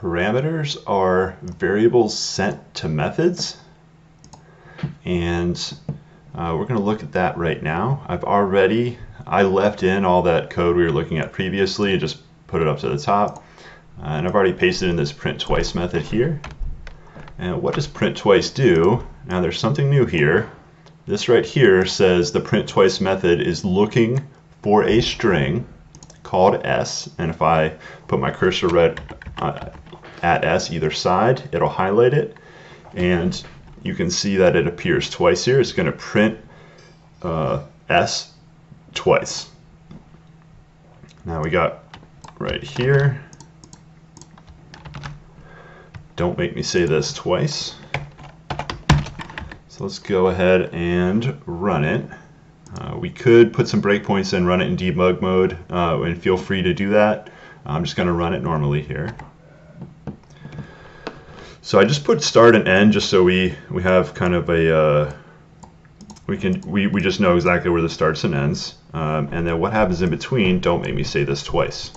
Parameters are variables sent to methods. And uh, we're going to look at that right now. I've already, I left in all that code we were looking at previously and just put it up to the top. Uh, and I've already pasted in this print twice method here. And what does print twice do? Now there's something new here. This right here says the print twice method is looking for a string called s. And if I put my cursor right uh, at s either side, it'll highlight it. And you can see that it appears twice here. It's going to print uh, s twice. Now we got right here. Don't make me say this twice. So let's go ahead and run it. Uh, we could put some breakpoints and run it in debug mode, uh, and feel free to do that. I'm just going to run it normally here. So I just put start and end just so we, we have kind of a, uh, we can we, we just know exactly where the starts and ends. Um, and then what happens in between, don't make me say this twice.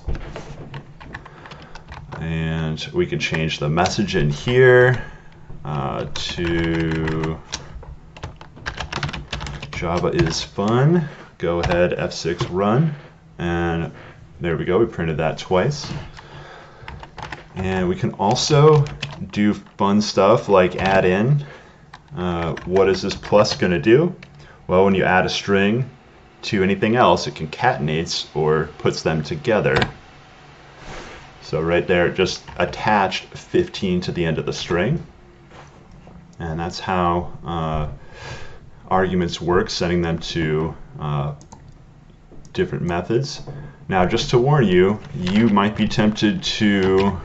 And we can change the message in here uh, to Java is fun. Go ahead, F6 run. And there we go, we printed that twice. And we can also do fun stuff like add in. Uh, what is this plus going to do? Well, when you add a string to anything else, it concatenates or puts them together. So right there, just attached 15 to the end of the string. And that's how uh, arguments work, setting them to uh, different methods. Now, just to warn you, you might be tempted to,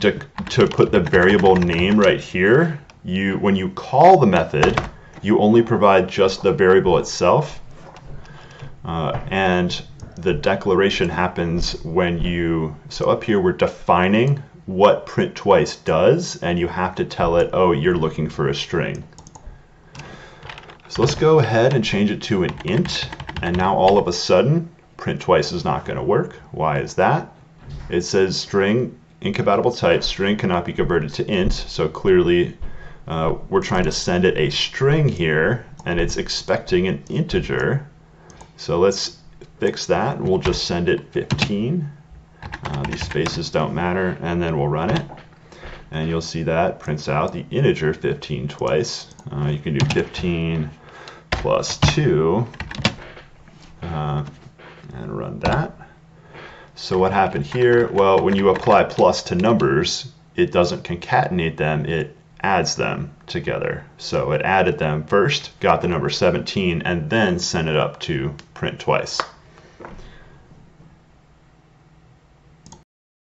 to, to put the variable name right here. You, when you call the method, you only provide just the variable itself. Uh, and the declaration happens when you, so up here we're defining what print twice does, and you have to tell it, oh, you're looking for a string. So let's go ahead and change it to an int. And now all of a sudden, print twice is not going to work. Why is that? It says string incompatible type, string cannot be converted to int. So clearly uh, we're trying to send it a string here and it's expecting an integer. So let's fix that. We'll just send it 15. Uh, these spaces don't matter and then we'll run it and you'll see that prints out the integer 15 twice. Uh, you can do 15 plus 2 uh, and run that. So what happened here? Well, when you apply plus to numbers, it doesn't concatenate them, it adds them together. So it added them first, got the number 17, and then sent it up to print twice.